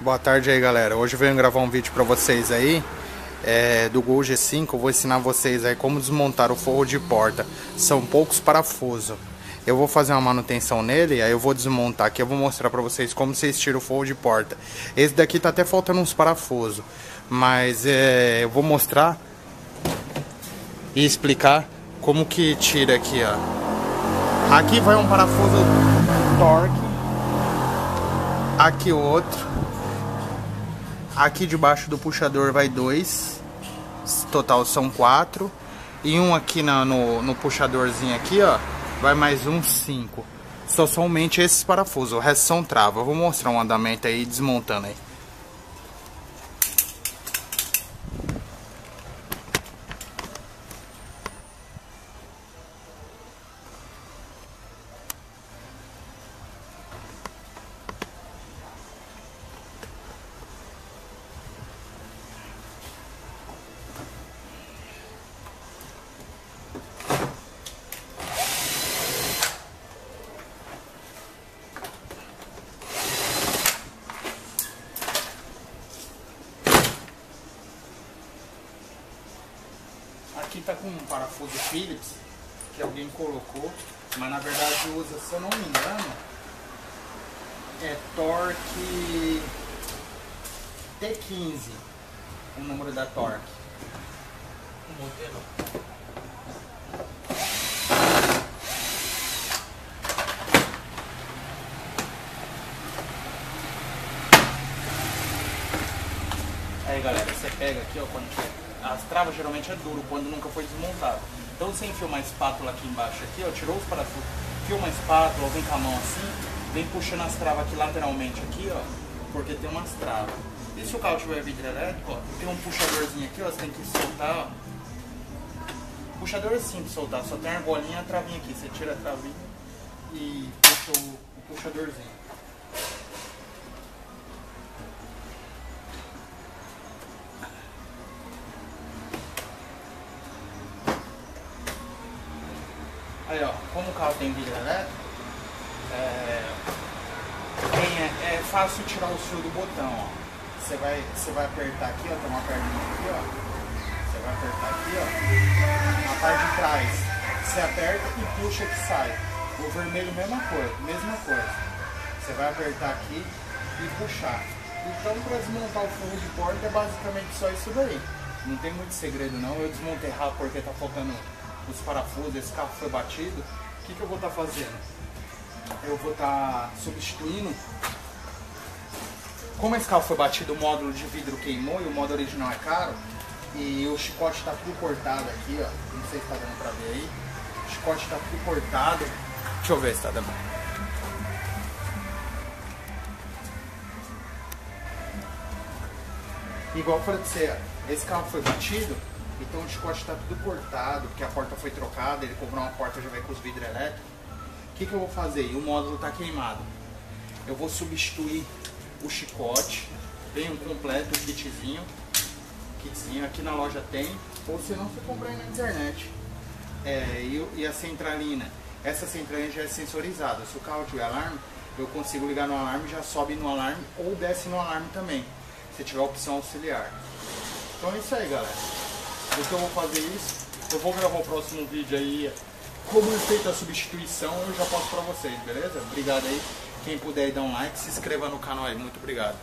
Boa tarde aí galera, hoje eu venho gravar um vídeo pra vocês aí é, do Gol G5, eu vou ensinar vocês aí como desmontar o forro de porta. São poucos parafusos. Eu vou fazer uma manutenção nele, aí eu vou desmontar aqui, eu vou mostrar pra vocês como vocês tiram o forro de porta. Esse daqui tá até faltando uns parafusos Mas é, eu vou mostrar e explicar como que tira aqui ó. Aqui vai um parafuso torque Aqui outro Aqui debaixo do puxador vai dois. Total são quatro. E um aqui na, no, no puxadorzinho aqui, ó. Vai mais um cinco. Só somente esses parafusos. O resto são travas. Vou mostrar um andamento aí desmontando aí. Aqui tá com um parafuso Phillips que alguém colocou, mas na verdade usa, se eu não me engano, é Torque T15, o número da Torque. O modelo. Aí galera, você pega aqui ó, quando as travas geralmente é duro quando nunca foi desmontado. Então você enfia uma espátula aqui embaixo aqui, ó, tirou os parafusos, enfia uma espátula vem com a mão assim, vem puxando as travas aqui lateralmente aqui, ó, porque tem umas travas. E se o carro tiver vidro elétrico, ó, tem um puxadorzinho aqui, ó, você tem que soltar, ó. Puxador é simples soltar, só tem argolinha e a travinha aqui. Você tira a travinha e puxa o, o puxadorzinho. Aí ó, como o carro tem vidro elétrico, é, é, é, fácil tirar o fio do botão, ó. Você vai, você vai apertar aqui, ó, tem uma perninha aqui, ó. Você vai apertar aqui, ó. Na parte de trás, você aperta e puxa que sai. O vermelho mesma coisa, mesma coisa. Você vai apertar aqui e puxar. Então para desmontar o forro de porta é basicamente só isso daí. Não tem muito segredo não. Eu desmontei rápido porque tá faltando os parafusos, esse carro foi batido, o que, que eu vou estar tá fazendo? Eu vou estar tá substituindo. Como esse carro foi batido, o módulo de vidro queimou e o módulo original é caro, e o chicote está tudo cortado aqui, ó. Não sei se está dando para ver aí. O chicote está tudo cortado. Deixa eu ver se está dando. Igual pra você, esse carro foi batido, então o chicote está tudo cortado, porque a porta foi trocada, ele comprou uma porta já vai com os vidros elétricos. O que, que eu vou fazer? O módulo está queimado. Eu vou substituir o chicote, tem um completo, um kitzinho. Kitzinho aqui na loja tem, ou se não você comprar na internet. É, e, e a centralina. Essa centralina já é sensorizada. Se o carro tiver alarme, eu consigo ligar no alarme, já sobe no alarme ou desce no alarme também. Se tiver opção auxiliar. Então é isso aí, galera. Então eu vou fazer isso. Eu vou gravar o próximo vídeo aí. Como é feita a substituição, eu já passo pra vocês, beleza? Obrigado aí. Quem puder dar um like, se inscreva no canal aí. Muito obrigado.